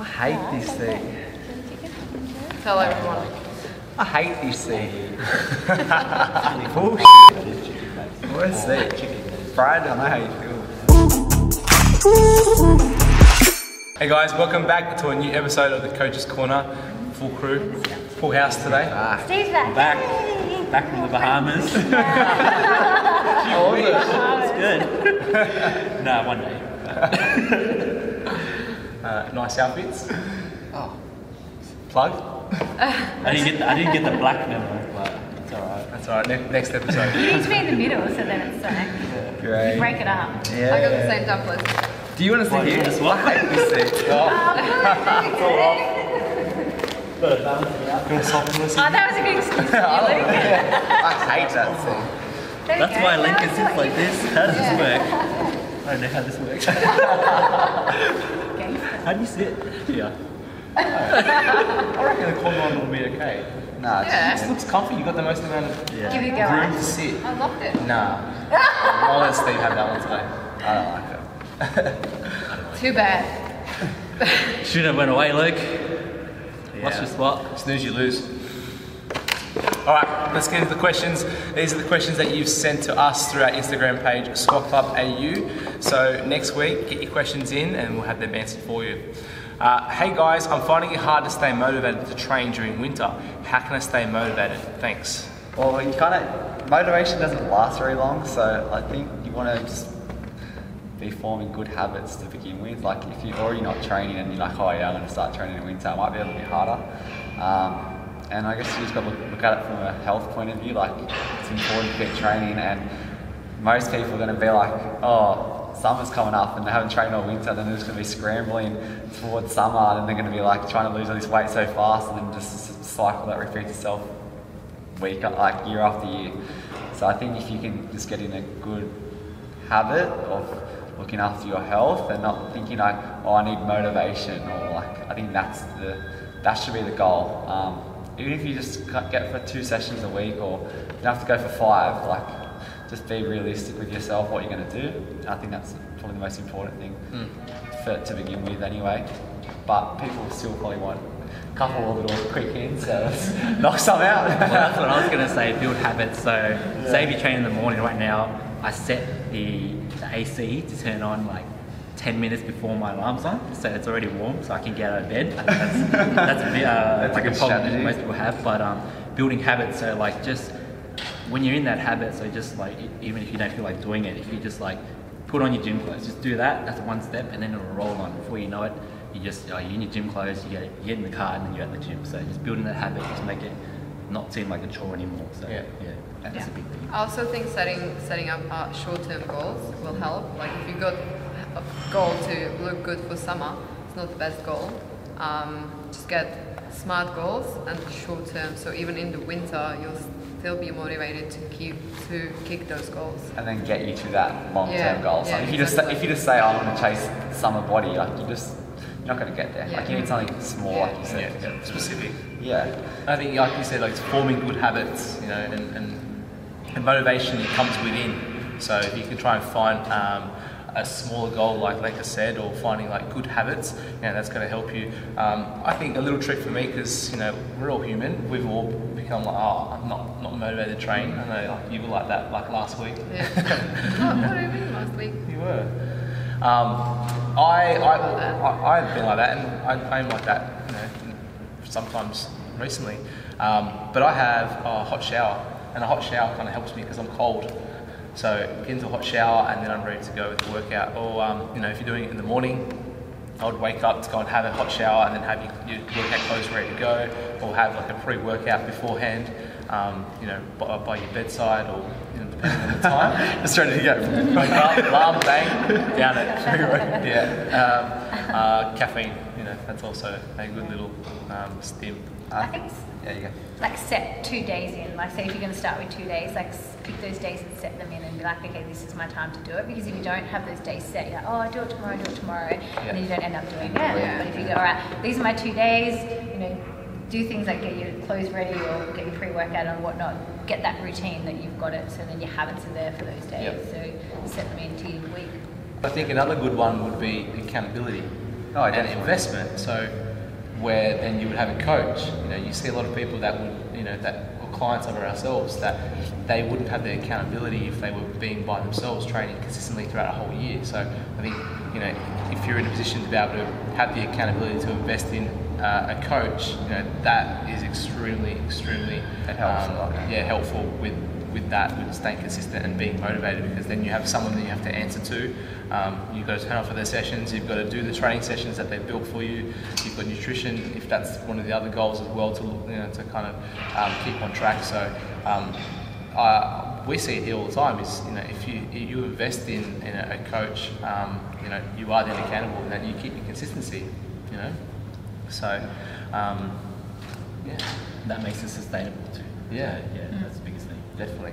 I hate this thing. Tell everyone. I hate this thing. Bullshit. Oh, What's that? Brad, I know how you feel. Hey guys, welcome back to a new episode of the Coach's Corner. Full crew, full house today. Ah, Steve's back. Back. Back from the Bahamas. How was it? It's good. no, one day. Uh, nice outfits. Oh. Plug? I didn't get the, I didn't get the black memo, but it's alright. That's alright, ne- next episode. You need to be in the middle so then it's like, you Great. break it up. Yeah. I got the same template. Do you want us to Why, you hear? want us? I hate this thing. Oh. Oh, You want to soften this? that was a good excuse for you, Luke. I hate that thing. There you That's go. why That Lincoln was sits what like you- this. How does this work? I don't know how this works. Gangster. How do you sit? Yeah. I reckon the corner one will be okay. Nah, Yeah. it just looks comfy. You got the most amount of Yeah. Give it a go. room to sit. I loved it. Nah. I'll let Steve have that one today. I don't like it. Too bad. Shouldn't have went away, Luke. What's Yeah. your spot? Snooze, you lose. All right, let's get into the questions. These are the questions that you've sent to us through our Instagram page, Squat Club AU. So next week, get your questions in and we'll have them answered for you. Uh, hey guys, I'm finding it hard to stay motivated to train during winter. How can I stay motivated? Thanks. Well, you kind of motivation doesn't last very long, so I think you want to just be forming good habits to begin with. Like if you're already not training and you're like, oh yeah, I'm going to start training in winter, it might be a little bit harder. Um, and I guess you just got to look, at it from a health point of view. Like it's important to get training, and most people are going to be like, oh, summer's coming up and they haven't trained all winter, then they're just going to be scrambling towards summer, and they're going to be like trying to lose all this weight so fast, and then just cycle that repeats itself week like year after year. So I think if you can just get in a good habit of looking after your health and not thinking like, oh, I need motivation or like, I think that's the that should be the goal. Um, even if you just get for two sessions a week or you don't have to go for five, like just be realistic with yourself what you're going to do. I think that's probably the most important thing hmm. for, to begin with anyway. But people still probably want a couple of little quick hints, so knock some out. Well, that's what I was going to say, build habits. So, say if you train in the morning right now, I set the, the AC to turn on like 10 minutes before my alarm's on, so it's already warm, so I can get out of bed. That's, that's a bit, uh, That's like a good problem strategy. most people have, but um, building habits, so like just when you're in that habit, so just like even if you don't feel like doing it, if you just like put on your gym clothes, just do that, that's one step, and then it'll roll on. Before you know it, you just, oh, you're in your gym clothes, you get, you get in the car, and then you're at the gym. So just building that habit, just make it not seem like a chore anymore. So Yeah. yeah, that's Yeah. a big thing. I also think setting setting up uh, short-term goals will help. Like if you got a goal to look good for summer, it's not the best goal. Um, just get smart goals and short-term. So even in the winter, you'll still be motivated to keep to kick those goals. and then get you to that long-term Yeah, goal. So yeah, if you just if you just say, oh, I'm going to chase summer body, like you just you're not going to get there. Yeah. Like you need something small, like you said. Yeah, specific. Yeah. I think, like you said, like it's forming good habits, you know, and, and, and motivation comes within. So if you can try and find um, a smaller goal, like Lenka said, or finding like good habits, you know, that's going to help you. Um, I think a little trick for me, because you know we're all human, we've all become like, oh, I'm not not motivated to train. I know like, you were like that like last week. Yeah. what, do you mean last week? You were. Um, I, I, I, I've been like that, and I, I'm like that, you know, sometimes recently. Um, but I have a hot shower, and a hot shower kind of helps me because I'm cold. So get into a hot shower, and then I'm ready to go with the workout. Or um, you know, if you're doing it in the morning, I would wake up to go and have a hot shower, and then have your, your workout clothes ready to go, or have like a pre-workout beforehand. Um, you know, by, by your bedside, or you know, depending on the time. Just ready to go. Wake up, alarm, bang, down it. yeah. Um, uh, caffeine, you know, that's also a good little um, stim. I think s- Yeah, you go. like set two days in. Like say if you're going to start with two days, like pick those days and set them in and be like, okay, this is my time to do it. Because if you don't have those days set, you're like, oh, I do it tomorrow, I do it tomorrow, and then you don't end up doing it. Yeah. But if you go, all right, these are my two days, you know, do things like get your clothes ready or get your pre-workout and whatnot. Get that routine that you've got it, so then your habits are there for those days. Yep. So set them into your week. I think another good one would be accountability. Oh, and definitely. investment. So where then you would have a coach. You know, you see a lot of people that would, you know, that or clients of ourselves that they wouldn't have the accountability if they were being by themselves training consistently throughout a whole year. So I think, you know, if you're in a position to be able to have the accountability to invest in uh, a coach, you know, that is extremely, extremely a yeah. yeah, helpful with with that, with staying consistent and being motivated, because then you have someone that you have to answer to. Um, you've got to turn up for their sessions. You've got to do the training sessions that they've built for you. You've got nutrition, if that's one of the other goals as well, to you know, to kind of um, keep on track. So. Um, I, we see it here all the time. Is you know if you if you invest in, in a, a coach, um, you know you are then accountable, and then you keep your consistency. You know, so um, yeah, That makes it sustainable too. Yeah. yeah, that's the biggest thing. Definitely.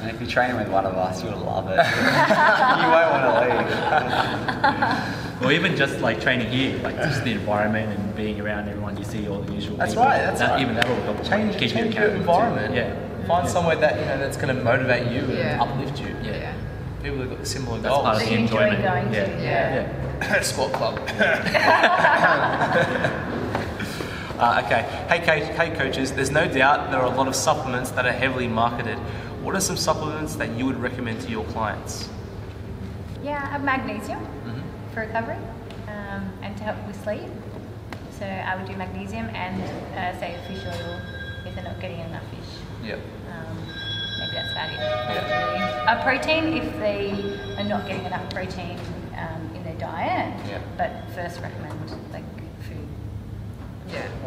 And if you're training with one of us, you'll love it. you won't want to leave. Or even just like training here, like just the environment and being around everyone, you see all the usual That's people. right, that's that, right. Even that will help Change, keep you change your accountable too. environment. Yeah. Find somewhere that you know that's going to motivate you Yeah. and uplift you. Yeah. Yeah. People who've got similar That's goals. part of the you enjoy enjoyment. going to, yeah. yeah. Sport club. Uh, okay. Hey, co- hey, coaches. There's no doubt there are a lot of supplements that are heavily marketed. What are some supplements that you would recommend to your clients? Yeah, magnesium for recovery um, and to help with sleep. So I would do magnesium and uh, say fish oil if they're not getting enough fish. Yep. Um, maybe that's about it. A protein if they are not getting enough protein um, in their diet. Yeah. But first recommend. Yeah.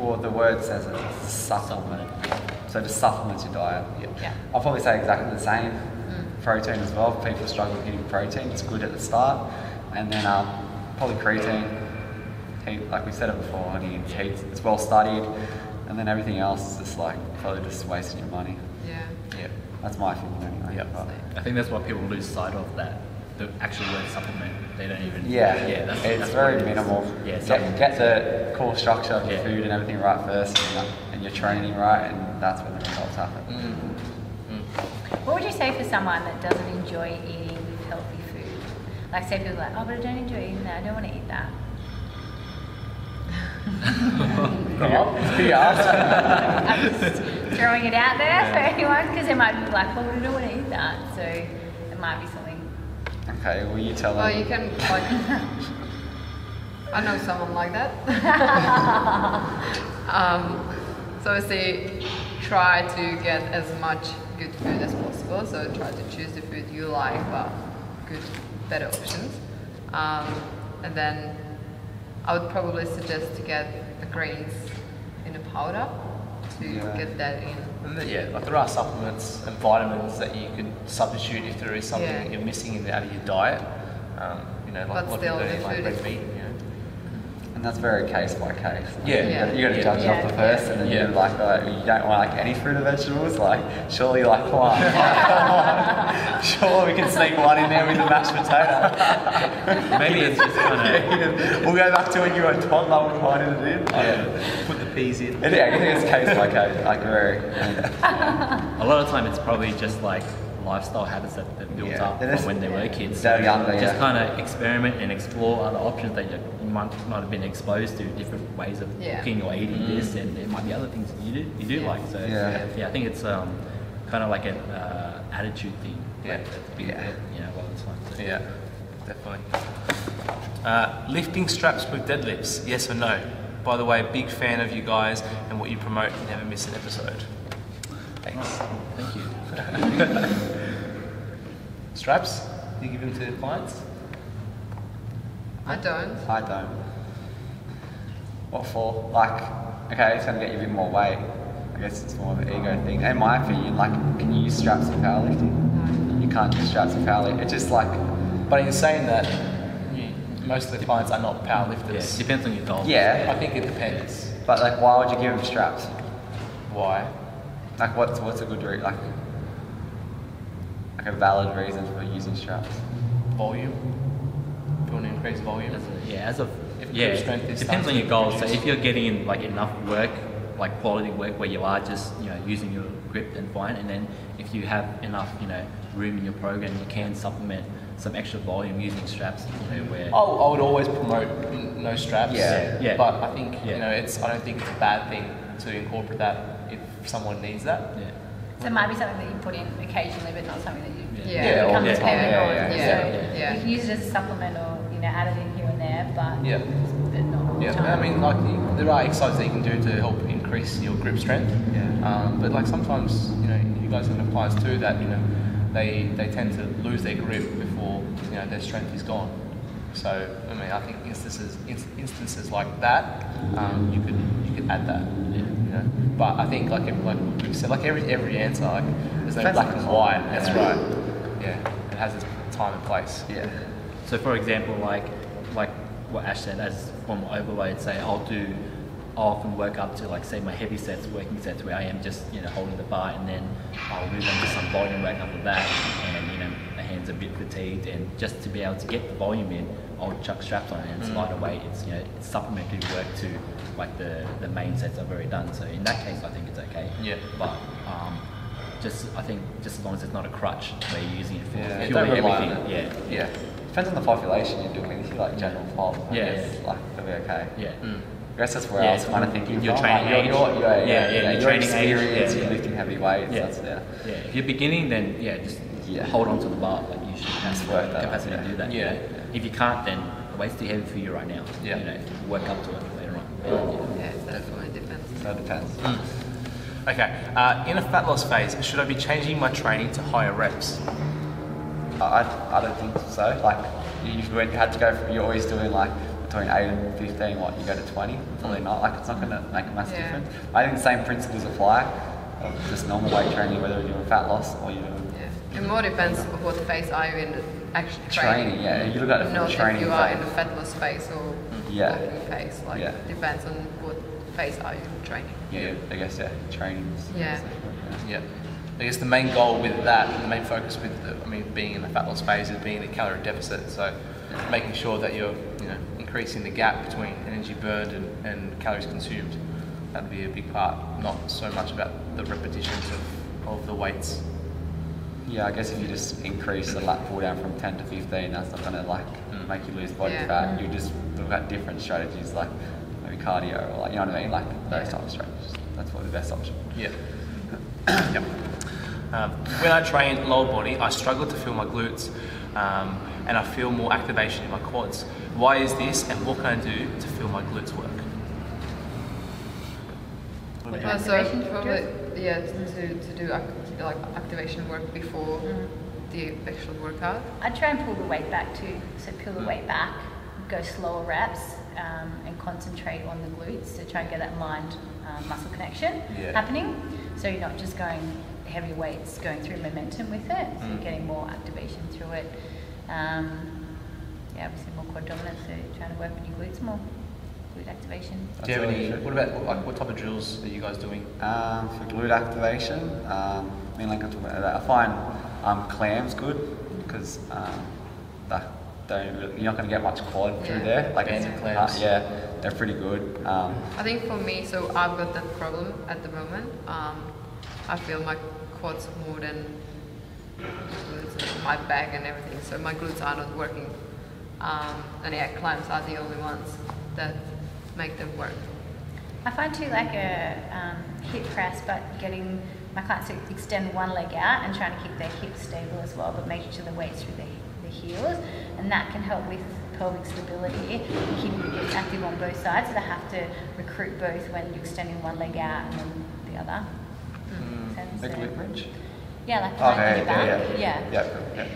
Well, the word says it, it's a supplement. So just supplement your diet. Yeah. I'll probably say exactly the same. Protein as well. People struggle with hitting protein, it's good at the start. And then um, probably creatine. Heat, like we said it before, honey, it's, heat, it's well studied. And then everything else is just like probably just wasting your money. Yeah. Yep. That's my opinion anyway. Yep. but- I think that's why people lose sight of that. The actual word supplement, they don't even. Yeah, yeah. That's, it's that's very what minimal. Yeah, get, get the core structure of your Yeah. food and everything right first, and, and your training right, and that's when the results happen. Mm-hmm. Mm-hmm. What would you say for someone that doesn't enjoy eating healthy food? Like say people are like, oh, but I don't enjoy eating that. I don't want to eat that. Who you ask? I'm just throwing it out there for anyone because they might be like, well, I don't want to eat that. So it might be something. Okay, well you tell Well, them. you can like. I know someone like that. um, so obviously, try to get as much good food as possible. So try to choose the food you like, but good, better options. Um, and then I would probably suggest to get the greens in a powder to Yeah. get that in. Yeah, like there are supplements and vitamins that you could substitute if there is something Yeah. that you're missing in, out of your diet. Um, you know, like But what still, the eat like red meat. You know. And that's very case by case. Yeah. You gotta, you gotta Yeah. judge it off the Yeah. first, and then Yeah. you're like, uh, you don't want like any fruit or vegetables. Like, surely, like, one. sure, we can sneak one in there with the mashed potato. Maybe it's just kind of. we'll go back to when you were a toddler and finding it in. Like, Yeah. Put the peas in. Yeah, I think it's case by case, like very. A lot of time, it's probably just like lifestyle habits that they've built Yeah. up from when they were kids. They're younger, just yeah. kind of experiment and explore other options that you, you might not have been exposed to, different ways of Yeah. cooking or eating this, and there might be other things you do you do Yeah. like. So Yeah. yeah, I think it's um, kind of like an uh, attitude thing. Yeah. like, that's been Yeah. you know, a lot of the time. So. Yeah, definitely. Uh, lifting straps with deadlifts, yes or no? By the way, big fan of you guys and what you promote. Never miss an episode. Thanks. Thank you. Straps? Do you give them to clients? I don't. I don't. What for? Like, okay, it's gonna get you a bit more weight. I guess it's more of an ego thing. In my opinion, like, can you use straps for powerlifting? You can't use straps for powerlifting. It's just like, But in saying that, you, most of the clients are not Yeah, powerlifters. it depends on your goal. yeah, I think it depends. but like, why would you give them straps? Why? Like, what's what's a good re- like, like a valid reason for using straps? Volume? If you want to increase volume? As a- yeah, as a If yeah, strength is depends on your goals. So if you're getting in like enough work, like quality work, where you are just you know using your grip, then fine. And then if you have enough you know room in your program, you can supplement some extra volume using straps. You know, where I, I would always promote no straps. Yeah. Yeah. But I think Yeah. you know it's. I don't think it's a bad thing to incorporate that if someone needs that. yeah. So it might be something that you put in occasionally, but not something that you Yeah. Yeah, become all the a time. parent Yeah, on. yeah, So yeah. Yeah. you can use it as a supplement or you know add it in here and there, but Yeah. but not all the Yeah. I mean, like there are exercises that you can do to help increase your grip strength. Yeah. Um, but like sometimes, you know, you guys can apply this too that you know they they tend to lose their grip before you know their strength is gone. So I mean, I think instances instances like that, um, you could you could add that. You know, but I think like ev- like we said, like every every answer, like there's no Depends black and white. That's Yeah. right. Yeah, it has its time and place. Yeah. So for example, like like what Ash said, as from overweight, say I'll do, I'll often work up to like say my heavy sets, working sets where I am just you know holding the bar, and then I'll move on to some volume work after that, and you know my hands are a bit fatigued, and just to be able to get the volume in, I'll chuck straps on it, and it's lighter weight. It's you know it's supplementary work to like the the main sets I've already done. So in that case, I think it's okay. Yeah. But um, just I think just as long as it's not a crutch where you're using it for Yeah, purely don't rely on everything. Yeah. Yeah. Depends on the population you're doing. If you're like general pop, I Yeah, guess, yeah. like it'll be okay. Yeah. Mm. I guess that's where Yeah, I was kind of thinking your training like, age. Your, your, yeah, Yeah, yeah, yeah, yeah, your your training age, yeah, you're yeah. lifting heavy weights. Yeah. That's yeah. Yeah, if you're beginning, then yeah, just Yeah. hold on to the bar. Like you should have the that, capacity yeah. to do that. Yeah. you know. If you can't, then the weight's too heavy for you right now. Yeah. You know, work up to it later on. Yeah, it definitely depends. So it depends. Mm. Okay. Uh, in a fat loss phase, should I be changing my training to higher reps? I, I, I don't think so. Like, you, when you had to go, from, you're always doing like between 8 and 15, what, you go to 20? Probably not. Like, it's not going to make a massive Yeah. difference. I think the same principles apply of just normal weight training, whether you're doing fat loss or you're doing Yeah. It more depends of what phase are you in actually training. training. Yeah, you look at it from Not the if training you are phase. in the fat loss phase or Yeah. walking phase. Like Yeah. depends on what phase are you training. Yeah, I guess, yeah, training. Yeah. Yeah. I guess the main goal with that, and the main focus with, the, I mean, being in the fat loss phase is being in a calorie deficit. So, making sure that you're, you know, increasing the gap between energy burned and, and calories consumed. That'd be a big part. Not so much about the repetitions of, of the weights. Yeah, I guess if you just increase the lat pull down from 10 to 15, that's not going to like Mm. make you lose body Yeah. fat. You just look at different strategies like maybe cardio or like, you know what I mean? Like those Yeah. type of strategies. That's probably the best option. Yeah. yep. Um, when I train lower body, I struggle to feel my glutes, um, and I feel more activation in my quads. Why is this, and what can I do to feel my glutes work? What so activation probably yeah to, to do ac- like activation work before Mm. the actual workout. I try and pull the weight back too. So pull the Mm. weight back, go slower reps, um, and concentrate on the glutes to try and get that mind um, muscle connection Yeah. happening. So you're not just going heavy weights, going through momentum with it. So you're Mm. getting more activation through it. Um, yeah, obviously more quad dominance. So you're trying to work on your glutes more, glute activation. Do you have any? What about like what type of drills are you guys doing? Um, for glute activation, um, I mean, like I talked about that, I find um, clams good because um, that don't really, you're not going to get much quad through there. Like Bands it's- clams. uh, yeah, they're pretty good. Um, I think for me, so I've got that problem at the moment. Um, I feel my quads more than my back and everything. So my glutes are not working. Um, and yeah, climbs are the only ones that make them work. I find too like a um, hip press, but getting my clients to extend one leg out and trying to keep their hips stable as well, but making sure the weight's through the, the heels, and that can help with pelvic stability keeping the glutes active on both sides. So they have to recruit both when you're extending one leg out and then the other. Mm. Sense the there. bridge. Yeah, like Oh, behind yeah, your yeah, yeah, yeah. yeah, yeah.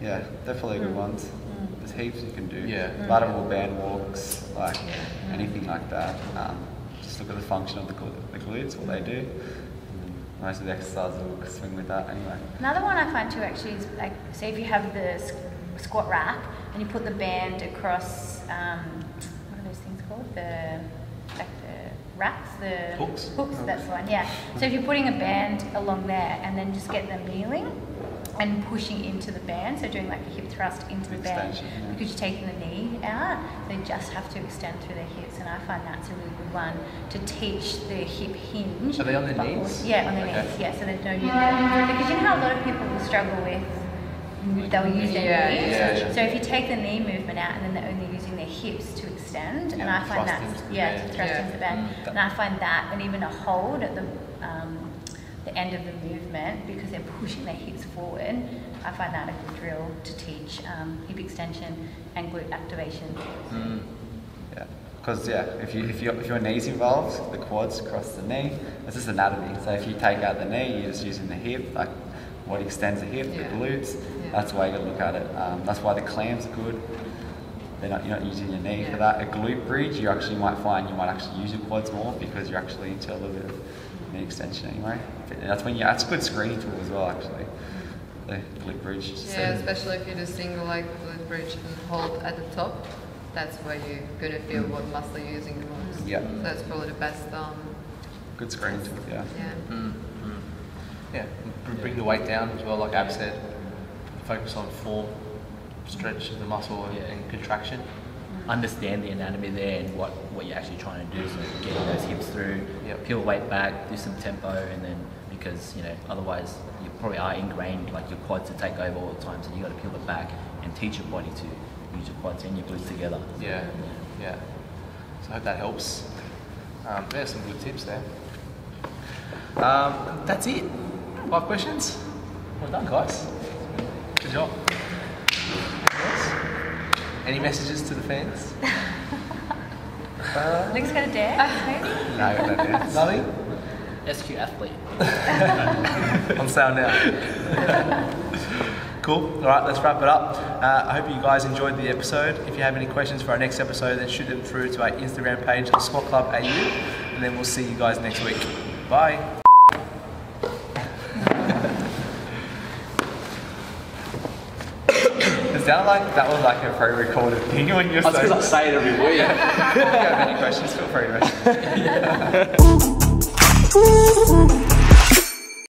Yeah, definitely good Mm. ones. Mm. There's heaps you can do. Yeah. Lateral band walks, like Yeah. anything like that. Um, just look at the function of the, glu- the glutes, what they do. And then most of the exercises will swing with that anyway. Another one I find too actually is like, say if you have the s- squat rack and you put the band across, um, what are those things called? The like the racks, the Hooks? Hooks, that's the one. Yeah. So if you're putting a band along there and then just get them kneeling and pushing into the band, so doing like a hip thrust into the band yeah. because you're taking the knee out, they just have to extend through their hips, and I find that's a really good one to teach the hip hinge. Are they on their but knees? yeah, on their Okay. knees. Yeah, so there's no knee there. Because you know how a lot of people will struggle with they'll use their Yeah, knees. yeah, yeah. So if you take the knee movement out and then they're only using their hips to extend, and I find that yeah, to thrust into the band, Mm. and I find that, and even a hold at the um, the end of the movement because they're pushing their hips forward. I find that a good drill to teach um, hip extension and glute activation. Mm. Yeah, because yeah, if you if your if your knees involved, the quads cross the knee. It's just anatomy. So if you take out the knee, you're just using the hip, like what extends the hip, Yeah. the glutes. Yeah. That's why you look at it. Um, that's why the clams are good. They're not, you're not using your knee for that. A glute bridge, you actually might find you might actually use your quads more because you're actually into a little bit of knee extension anyway. And that's when you that's a good screening tool as well actually. The glute bridge. So- Yeah, especially if you do single leg glute bridge and hold at the top, that's where you're gonna feel what muscle you're using the most. Yeah. So that's probably the best. Um, Good screening tool, yeah. yeah. Mm, mm. Yeah, bring the weight down as well, like Ab said. Focus on form, stretch of the muscle, and, Yeah. and contraction. understand the anatomy there and what, what you're actually trying to do. So getting those hips through, Yep. peel weight back, do some tempo, and then because you know otherwise you probably are ingrained like your quads to take over all the time. So you got to peel it back and teach your body to use your quads and your glutes together. Yeah, yeah. So I hope that helps. Um, there's some good tips there. Um, that's it. Five questions. Well done, guys. Good job. Any messages to the fans? Uh, Luke's got a dare, maybe? No, no, no. nothing. SQ athlete. on sale now. cool. All right, let's wrap it up. Uh, I hope you guys enjoyed the episode. If you have any questions for our next episode, then shoot them through to our Instagram page, Squat Club AU, and then we'll see you guys next week. Bye. It sounded like that was like a pre-recorded thing when you're That's because I saying. say it every week. If you have any questions, feel free to message.